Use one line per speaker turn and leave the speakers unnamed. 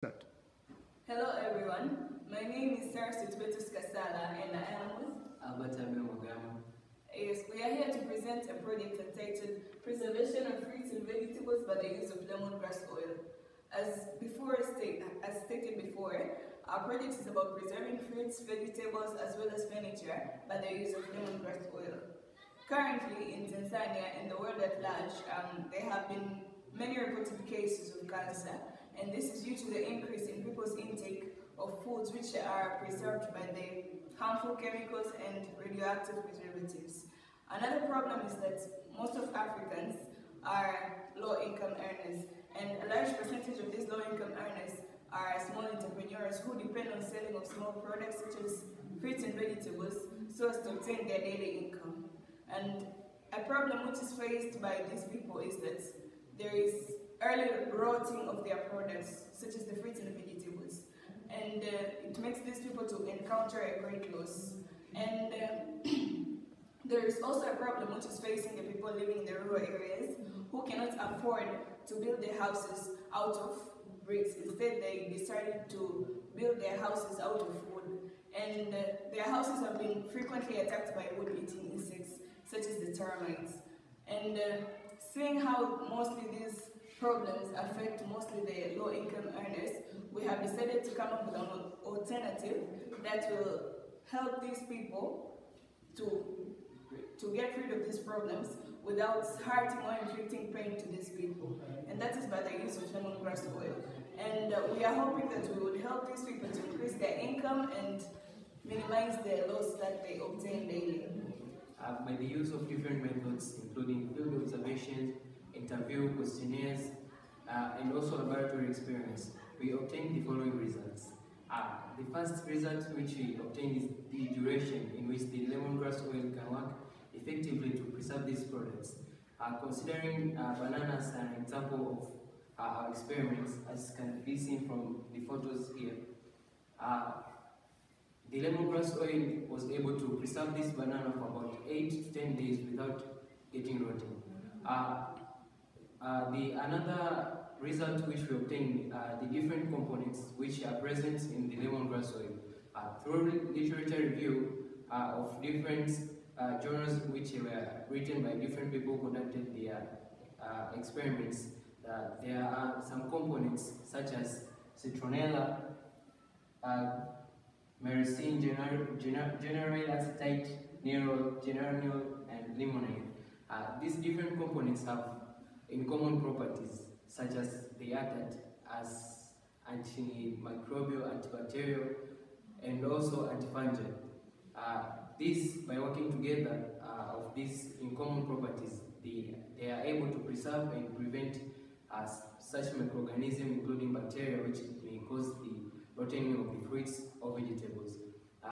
Start.
Hello everyone, my name is Sarah Sutbetus Kasala and I am with
Albert Abel Mhagama.
Yes, we are here to present a project entitled Preservation of Fruits and Vegetables by the use of lemongrass oil. As before state, as stated before, our project is about preserving fruits, vegetables, as well as furniture by the use of lemongrass oil. Currently in Tanzania and the world at large, um, there have been many reported cases of cancer, and this is due to the increase in people's intake of foods which are preserved by the harmful chemicals and radioactive preservatives. Another problem is that most of Africans are low-income earners, and a large percentage of these low-income earners are small entrepreneurs who depend on selling of small products such as fruits and vegetables so as to obtain their daily income. And a problem which is faced by these people is that early rotting of their products, such as the fruits and vegetables. And uh, it makes these people to encounter a great loss. And uh, there is also a problem which is facing the people living in the rural areas who cannot afford to build their houses out of bricks. Instead, they decided to build their houses out of wood. And uh, their houses have been frequently attacked by wood-eating insects, such as the termites. And uh, seeing how mostly these problems affect mostly the low-income earners, we have decided to come up with an alternative that will help these people to, to get rid of these problems without hurting or inflicting pain to these people. And that is by the use of lemongrass oil. And uh, we are hoping that we would help these people to increase their income and minimize the loss that they obtain daily.
Uh, by the use of different methods, including field observations, interview, questionnaires, uh, and also laboratory experience, we obtained the following results. Uh, the first result which we obtained is the duration in which the lemongrass oil can work effectively to preserve these products. Uh, considering uh, banana as an example of uh, our experiments, as can be seen from the photos here, uh, the lemongrass oil was able to preserve this banana for about 8 to 10 days without getting rotten. Uh, uh, the another result which we obtained are the different components which are present in the lemongrass oil. Uh, through literature review uh, of different uh, journals which were written by different people who conducted their uh, experiments, uh, there are some components such as citronella, uh, myrcene, gener gener geranyl acetate, nerol, geraniol, and limonene. Uh, these different components have in common properties such as they act as antimicrobial, antibacterial, and also antifungal. Uh, this, by working together uh, of these in common properties, they, they are able to preserve and prevent uh, such microorganisms, including bacteria, which may cause the rotting of the fruits or vegetables.